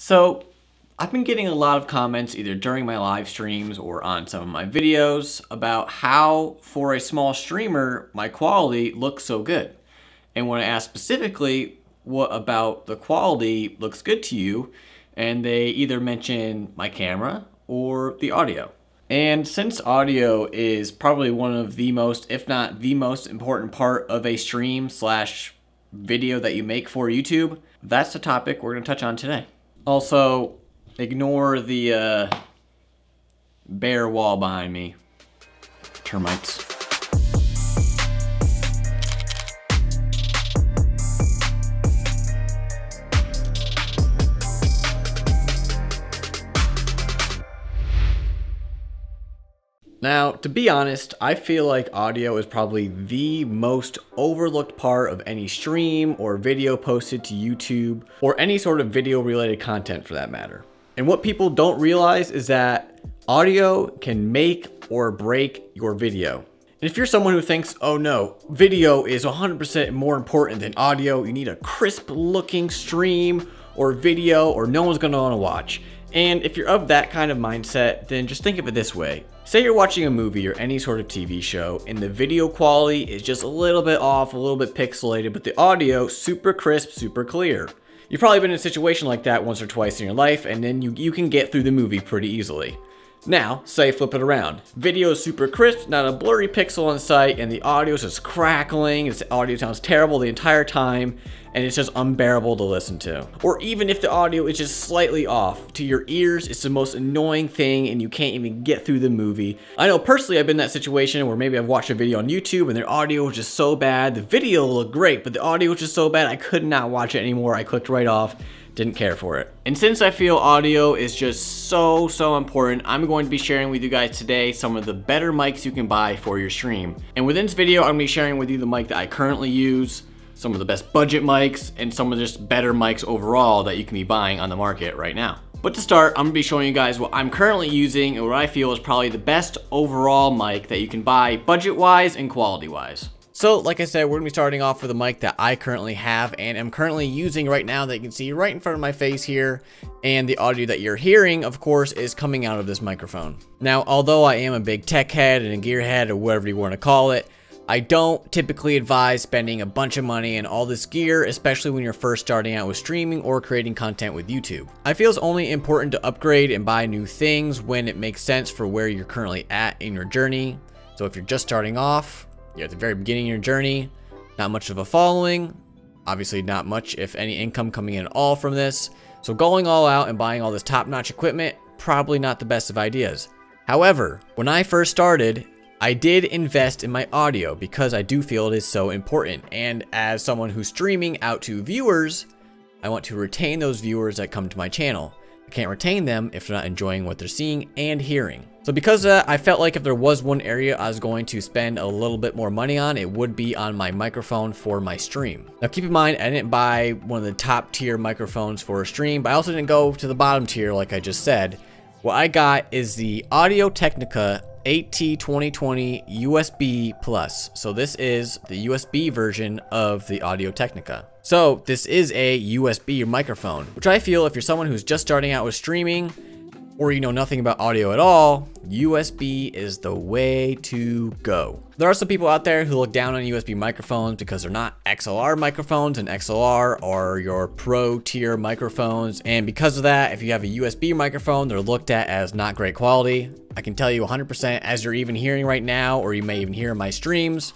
So I've been getting a lot of comments either during my live streams or on some of my videos about how for a small streamer, my quality looks so good. And when I ask specifically what about the quality looks good to you, and they either mention my camera or the audio. And since audio is probably one of the most, if not the most important part of a stream slash video that you make for YouTube, that's the topic we're gonna touch on today. Also, ignore the uh, bare wall behind me. Termites. Now, to be honest, I feel like audio is probably the most overlooked part of any stream or video posted to YouTube or any sort of video related content for that matter. And what people don't realize is that audio can make or break your video. And if you're someone who thinks, oh no, video is 100% more important than audio, you need a crisp looking stream or video or no one's gonna wanna watch. And if you're of that kind of mindset, then just think of it this way. Say you're watching a movie or any sort of TV show and the video quality is just a little bit off, a little bit pixelated, but the audio super crisp, super clear. You've probably been in a situation like that once or twice in your life and then you, you can get through the movie pretty easily. Now, say flip it around. Video is super crisp, not a blurry pixel in sight, and the audio is just crackling, the audio sounds terrible the entire time, and it's just unbearable to listen to. Or even if the audio is just slightly off, to your ears, it's the most annoying thing and you can't even get through the movie. I know personally I've been in that situation where maybe I've watched a video on YouTube and their audio was just so bad, the video looked great, but the audio was just so bad I could not watch it anymore, I clicked right off didn't care for it. And since I feel audio is just so, so important, I'm going to be sharing with you guys today some of the better mics you can buy for your stream. And within this video, I'm gonna be sharing with you the mic that I currently use, some of the best budget mics, and some of just better mics overall that you can be buying on the market right now. But to start, I'm gonna be showing you guys what I'm currently using and what I feel is probably the best overall mic that you can buy budget-wise and quality-wise. So like I said, we're gonna be starting off with a mic that I currently have and am currently using right now that you can see right in front of my face here. And the audio that you're hearing, of course, is coming out of this microphone. Now, although I am a big tech head and a gear head or whatever you wanna call it, I don't typically advise spending a bunch of money in all this gear, especially when you're first starting out with streaming or creating content with YouTube. I feel it's only important to upgrade and buy new things when it makes sense for where you're currently at in your journey. So if you're just starting off, you're at the very beginning of your journey, not much of a following, obviously not much if any income coming in at all from this. So going all out and buying all this top-notch equipment, probably not the best of ideas. However, when I first started, I did invest in my audio because I do feel it is so important. And as someone who's streaming out to viewers, I want to retain those viewers that come to my channel. I can't retain them if they're not enjoying what they're seeing and hearing. So because I felt like if there was one area I was going to spend a little bit more money on, it would be on my microphone for my stream. Now keep in mind, I didn't buy one of the top tier microphones for a stream, but I also didn't go to the bottom tier like I just said. What I got is the Audio Technica AT2020 USB Plus. So this is the USB version of the Audio Technica. So this is a USB microphone, which I feel if you're someone who's just starting out with streaming, or you know nothing about audio at all, USB is the way to go. There are some people out there who look down on USB microphones because they're not XLR microphones and XLR are your pro tier microphones. And because of that, if you have a USB microphone, they're looked at as not great quality. I can tell you 100% as you're even hearing right now, or you may even hear in my streams,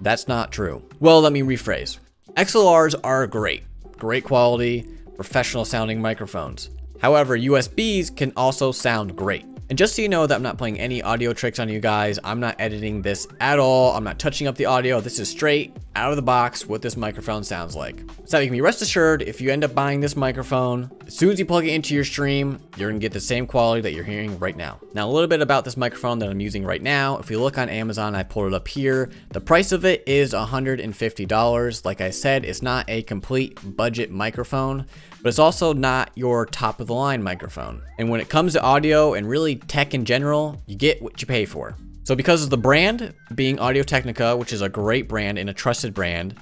that's not true. Well, let me rephrase. XLRs are great, great quality, professional sounding microphones. However, USBs can also sound great. And just so you know that I'm not playing any audio tricks on you guys, I'm not editing this at all. I'm not touching up the audio. This is straight out of the box what this microphone sounds like. So you can be rest assured if you end up buying this microphone, as soon as you plug it into your stream, you're gonna get the same quality that you're hearing right now. Now a little bit about this microphone that I'm using right now. If you look on Amazon, I pulled it up here. The price of it is $150. Like I said, it's not a complete budget microphone, but it's also not your top of the line microphone. And when it comes to audio and really tech in general, you get what you pay for. So because of the brand being Audio Technica, which is a great brand and a trusted brand,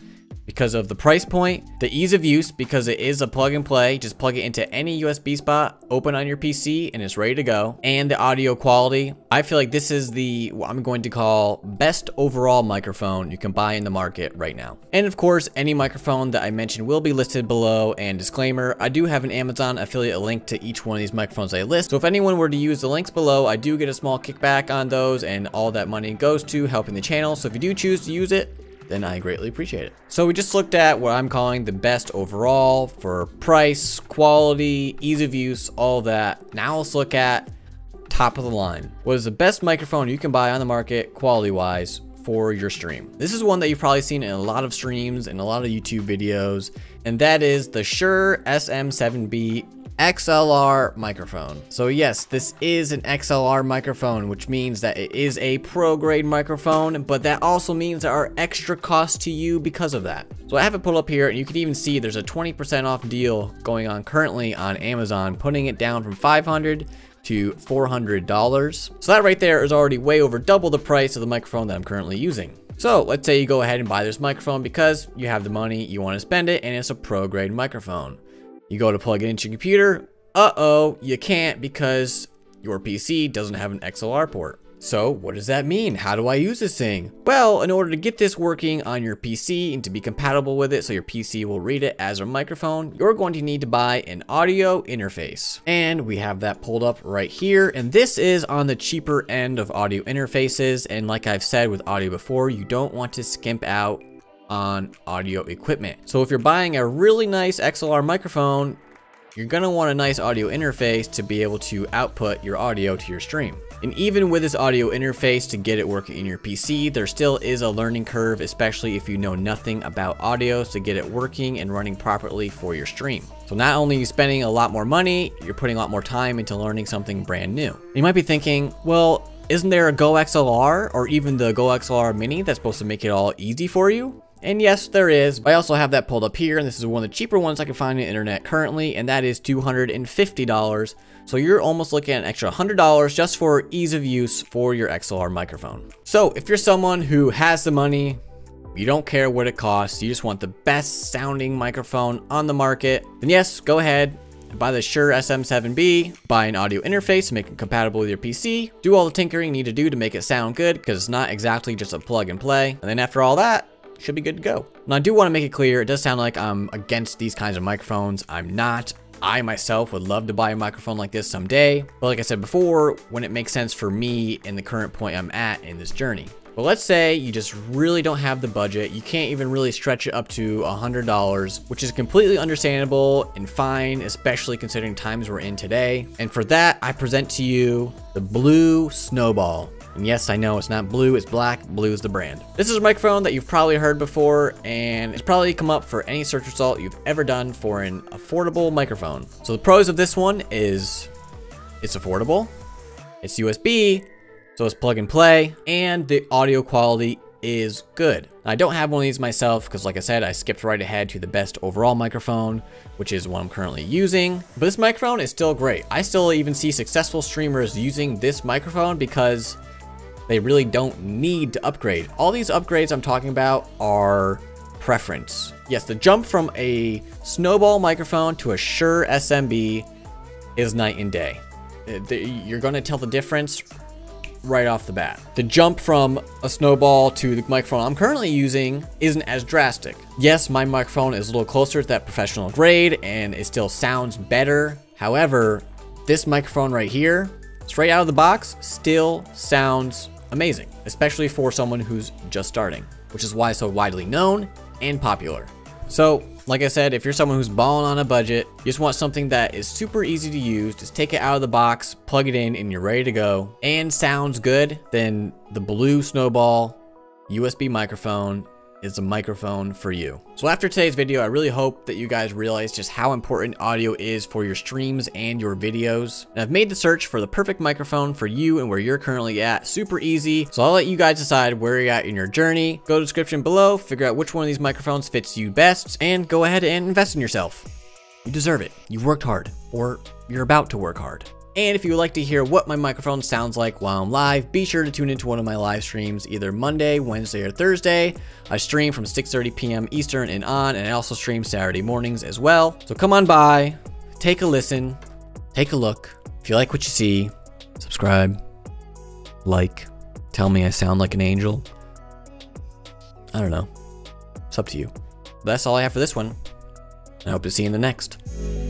because of the price point, the ease of use because it is a plug and play, just plug it into any USB spot, open on your PC, and it's ready to go. And the audio quality, I feel like this is the, what I'm going to call best overall microphone you can buy in the market right now. And of course, any microphone that I mentioned will be listed below and disclaimer, I do have an Amazon affiliate link to each one of these microphones I list. So if anyone were to use the links below, I do get a small kickback on those and all that money goes to helping the channel. So if you do choose to use it, then I greatly appreciate it. So we just looked at what I'm calling the best overall for price, quality, ease of use, all that. Now let's look at top of the line. What is the best microphone you can buy on the market quality wise for your stream? This is one that you've probably seen in a lot of streams and a lot of YouTube videos, and that is the Shure SM7B XLR microphone. So yes, this is an XLR microphone, which means that it is a pro grade microphone, but that also means there are extra costs to you because of that. So I have it pulled up here and you can even see there's a 20% off deal going on currently on Amazon, putting it down from 500 to $400. So that right there is already way over double the price of the microphone that I'm currently using. So let's say you go ahead and buy this microphone because you have the money, you want to spend it, and it's a pro grade microphone. You go to plug it into your computer. Uh-oh, you can't because your PC doesn't have an XLR port. So what does that mean? How do I use this thing? Well, in order to get this working on your PC and to be compatible with it so your PC will read it as a microphone, you're going to need to buy an audio interface. And we have that pulled up right here. And this is on the cheaper end of audio interfaces. And like I've said with audio before, you don't want to skimp out on audio equipment. So if you're buying a really nice XLR microphone, you're gonna want a nice audio interface to be able to output your audio to your stream. And even with this audio interface to get it working in your PC, there still is a learning curve, especially if you know nothing about audio to get it working and running properly for your stream. So not only are you spending a lot more money, you're putting a lot more time into learning something brand new. You might be thinking, well, isn't there a GoXLR or even the GoXLR Mini that's supposed to make it all easy for you? And yes, there is. I also have that pulled up here, and this is one of the cheaper ones I can find on the internet currently, and that is $250. So you're almost looking at an extra $100 just for ease of use for your XLR microphone. So if you're someone who has the money, you don't care what it costs, you just want the best sounding microphone on the market, then yes, go ahead, buy the Shure SM7B, buy an audio interface make it compatible with your PC, do all the tinkering you need to do to make it sound good because it's not exactly just a plug and play. And then after all that, should be good to go. Now I do want to make it clear, it does sound like I'm against these kinds of microphones. I'm not. I myself would love to buy a microphone like this someday. But like I said before, when it makes sense for me in the current point I'm at in this journey. But let's say you just really don't have the budget. You can't even really stretch it up to $100, which is completely understandable and fine, especially considering times we're in today. And for that, I present to you the Blue Snowball. And yes, I know it's not blue, it's black. Blue is the brand. This is a microphone that you've probably heard before, and it's probably come up for any search result you've ever done for an affordable microphone. So the pros of this one is it's affordable, it's USB, so it's plug and play, and the audio quality is good. I don't have one of these myself because like I said, I skipped right ahead to the best overall microphone, which is what I'm currently using. But this microphone is still great. I still even see successful streamers using this microphone because they really don't need to upgrade. All these upgrades I'm talking about are preference. Yes, the jump from a snowball microphone to a Shure SMB is night and day. Uh, you're going to tell the difference right off the bat. The jump from a snowball to the microphone I'm currently using isn't as drastic. Yes, my microphone is a little closer to that professional grade and it still sounds better. However, this microphone right here, straight out of the box, still sounds amazing, especially for someone who's just starting, which is why it's so widely known and popular. So, like I said, if you're someone who's balling on a budget, you just want something that is super easy to use, just take it out of the box, plug it in, and you're ready to go, and sounds good, then the Blue Snowball USB microphone is a microphone for you. So after today's video, I really hope that you guys realize just how important audio is for your streams and your videos. And I've made the search for the perfect microphone for you and where you're currently at super easy. So I'll let you guys decide where you're at in your journey. Go to description below, figure out which one of these microphones fits you best, and go ahead and invest in yourself. You deserve it. You've worked hard, or you're about to work hard. And if you would like to hear what my microphone sounds like while I'm live, be sure to tune into one of my live streams either Monday, Wednesday, or Thursday. I stream from 6.30 p.m. Eastern and on, and I also stream Saturday mornings as well. So come on by, take a listen, take a look. If you like what you see, subscribe, like, tell me I sound like an angel. I don't know. It's up to you. But that's all I have for this one. I hope to see you in the next.